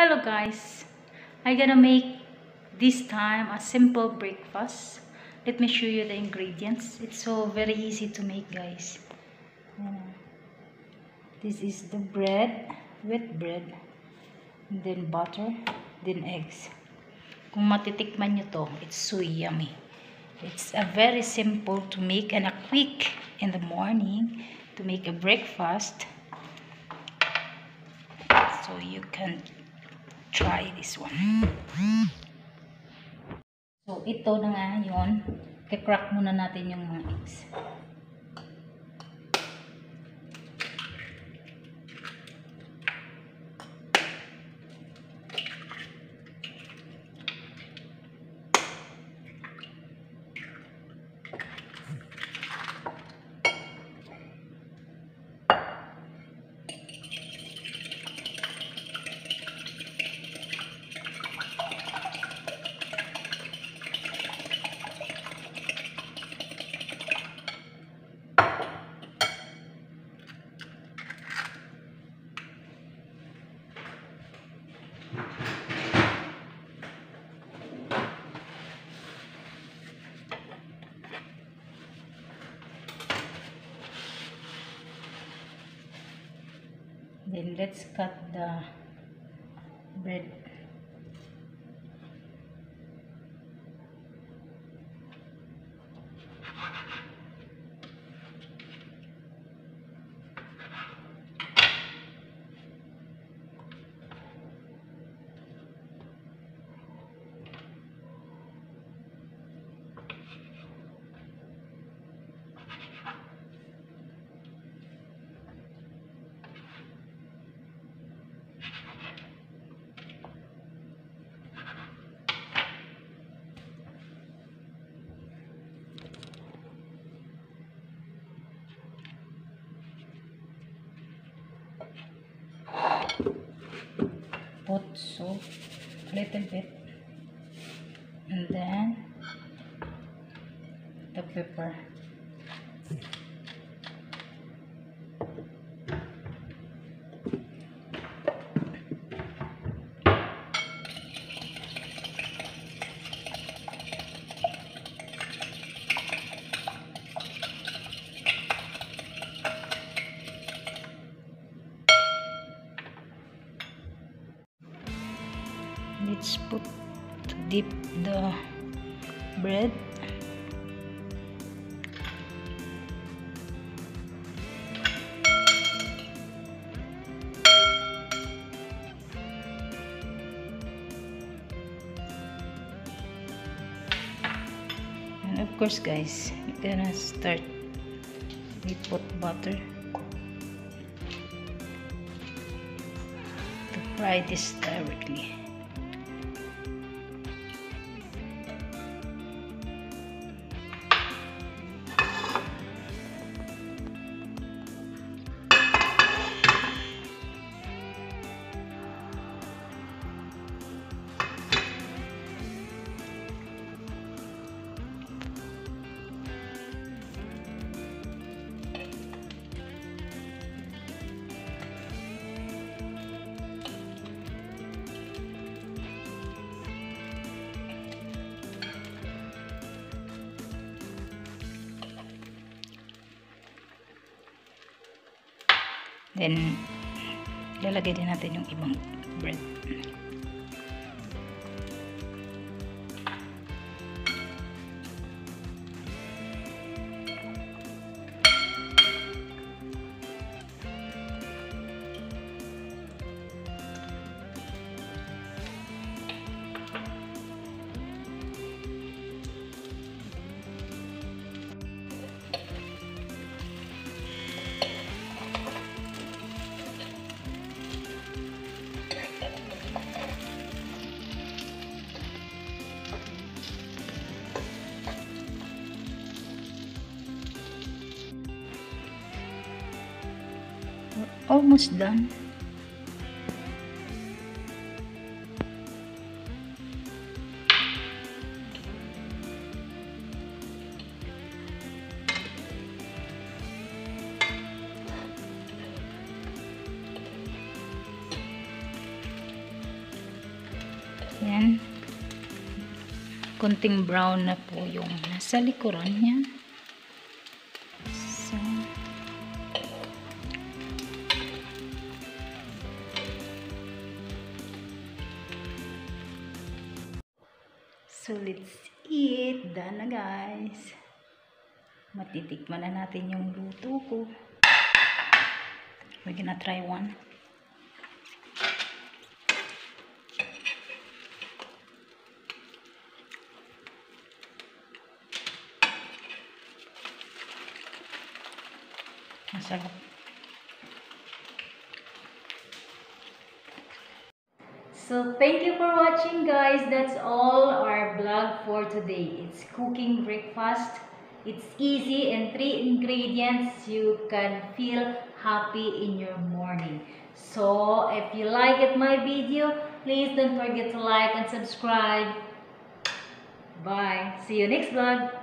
Hello guys, I'm gonna make this time a simple breakfast. Let me show you the ingredients. It's so very easy to make guys. This is the bread, wet bread, then butter, then eggs. Kung matitikman nyo to, it's so yummy. It's a very simple to make and a quick in the morning to make a breakfast. So you can try this one. So ito na nga yun. Kicrack muna natin yung mga eggs. Then let's cut the bread. A little bit and then the pepper. Let's put to dip the bread. And of course guys we're gonna start we put butter. To fry this directly Then, lalagay din natin yung ibang bread. Almost done. Yan. Kunting brown na po yung nasa likuran niya. So, let's eat. Done na, guys. Matitikman na natin yung luto ko. We're gonna try one. Masarap. So, thank you for watching guys. That's all our vlog for today. It's cooking breakfast. It's easy and three ingredients you can feel happy in your morning. So, if you liked my video, please don't forget to like and subscribe. Bye. See you next vlog.